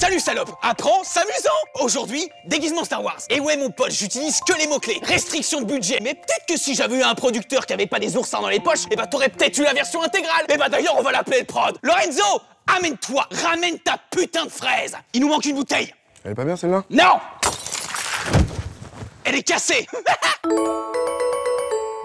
Salut salope Apprends, s'amusant Aujourd'hui, déguisement Star Wars. Et ouais mon pote, j'utilise que les mots-clés. Restriction de budget. Mais peut-être que si j'avais eu un producteur qui avait pas des oursins dans les poches, et bah t'aurais peut-être eu la version intégrale. Et bah d'ailleurs, on va l'appeler le prod. Lorenzo Amène-toi Ramène ta putain de fraise Il nous manque une bouteille Elle est pas bien celle-là? Non Elle est cassée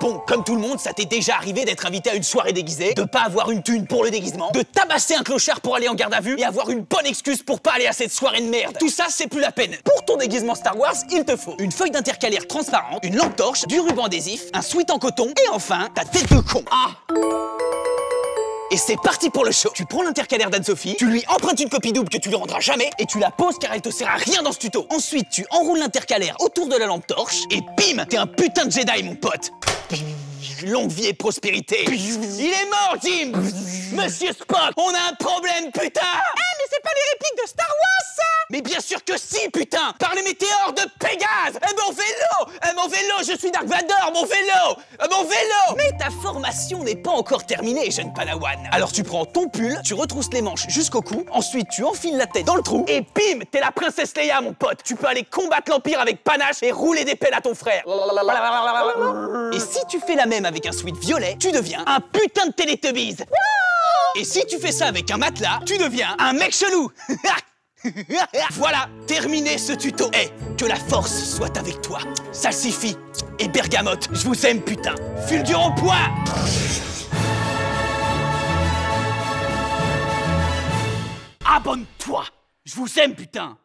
Bon, comme tout le monde, ça t'est déjà arrivé d'être invité à une soirée déguisée, de pas avoir une thune pour le déguisement, de tabasser un clochard pour aller en garde à vue et avoir une bonne excuse pour pas aller à cette soirée de merde. Tout ça, c'est plus la peine. Pour ton déguisement Star Wars, il te faut une feuille d'intercalaire transparente, une lampe torche, du ruban adhésif, un sweat en coton et enfin ta tête de con. Ah et c'est parti pour le show. Tu prends l'intercalaire d'Anne-Sophie, tu lui empruntes une copie double que tu lui rendras jamais, et tu la poses car elle te sert à rien dans ce tuto. Ensuite, tu enroules l'intercalaire autour de la lampe torche, et bim T'es un putain de Jedi, mon pote. Longue vie et prospérité. Il est mort, Jim. Monsieur Spock, on a un problème, putain Eh, mais c'est pas les répliques de Star Wars, ça Mais bien sûr que si, putain. Par les météores de Pégase. Eh, mon vélo. Eh, mon vélo, je suis Dark Vador, mon vélo. Eh, Mon vélo. Mais ta formation n'est pas encore terminée, jeune padawan Alors tu prends ton pull, tu retrousses les manches jusqu'au cou, ensuite tu enfiles la tête dans le trou, et bim T'es la princesse Leia, mon pote. Tu peux aller combattre l'Empire avec panache et rouler des pelles à ton frère. Et si tu fais la même avec un sweat violet, tu deviens un putain de Teletubbies. Et si tu fais ça avec un matelas, tu deviens un mec chelou Voilà, terminé ce tuto. Eh, que la force soit avec toi. Suffit Et Bergamote, je vous aime putain. Fulgurant point Abonne-toi. Je vous aime putain